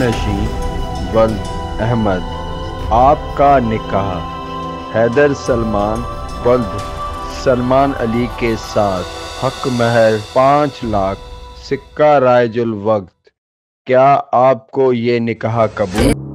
نشین ولد احمد، آپ کا نکاح، حیدر سلمان ولد سلمان علی کے ساتھ، حق مہر پانچ لاکھ، سکہ رائج الوقت۔ کیا آپ کو یہ نکاح قبول؟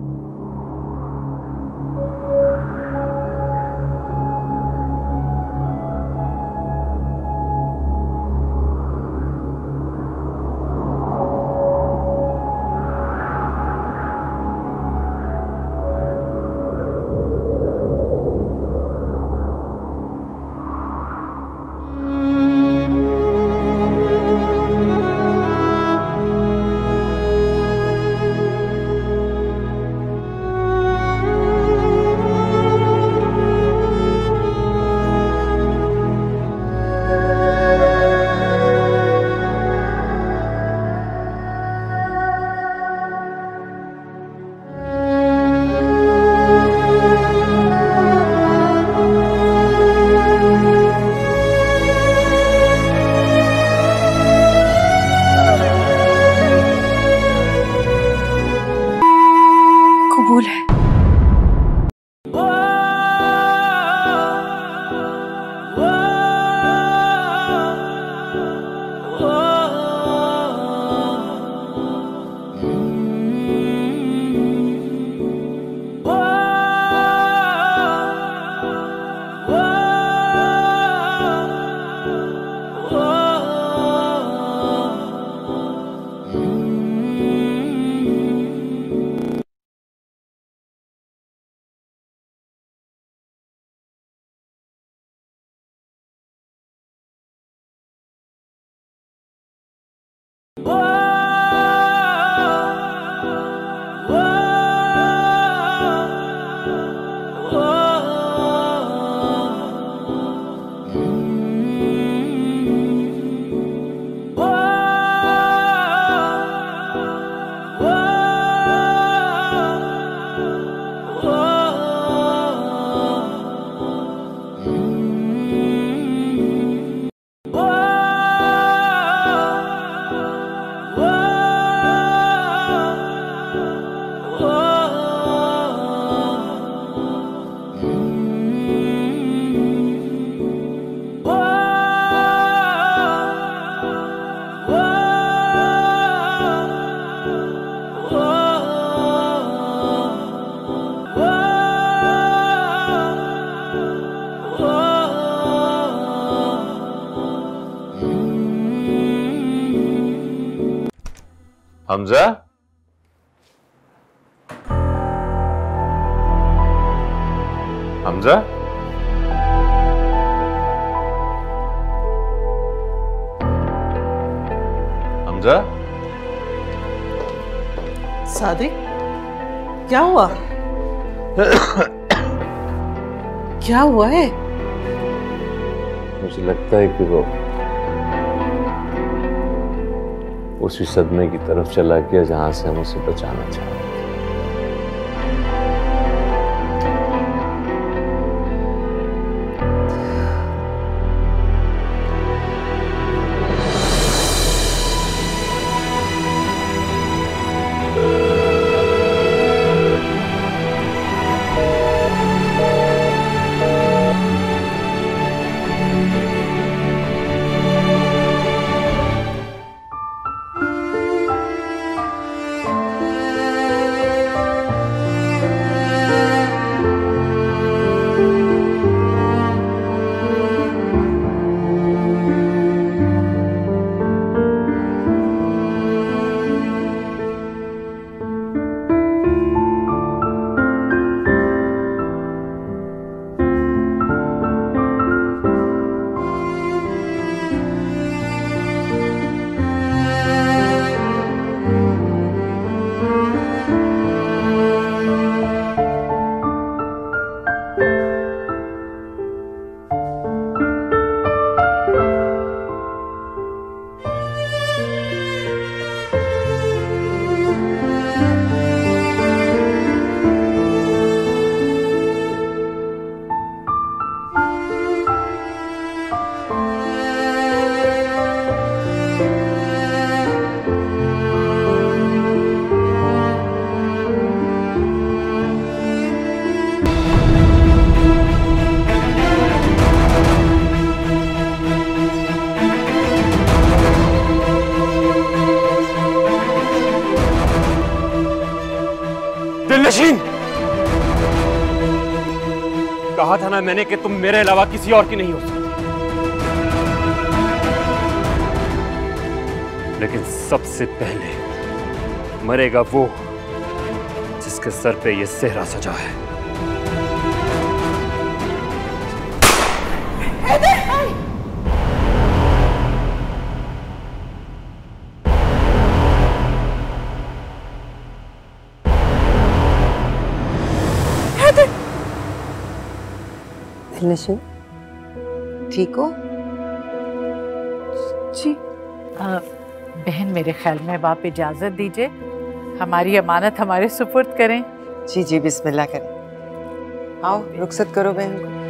حمزہ؟ حمزہ؟ حمزہ؟ صادق کیا ہوا؟ کیا ہوا ہے؟ مجھے لگتا ہے کہ وہ اسی صدمے کی طرف چلا گیا جہاں سے ہم اسے بچانا چاہتے دل نشین! کہا تھا نا میں نے کہ تم میرے علاوہ کسی اور کی نہیں ہو سکتی۔ لیکن سب سے پہلے مرے گا وہ جس کے سر پہ یہ سہرا سجا ہے۔ دلنشین ٹھیک ہو؟ جی بہن میرے خیال میں اب آپ اجازت دیجیے ہماری امانت ہمارے سپرد کریں۔ جی جی بسم اللہ کریں۔ آؤ رخصت کرو بہن کو۔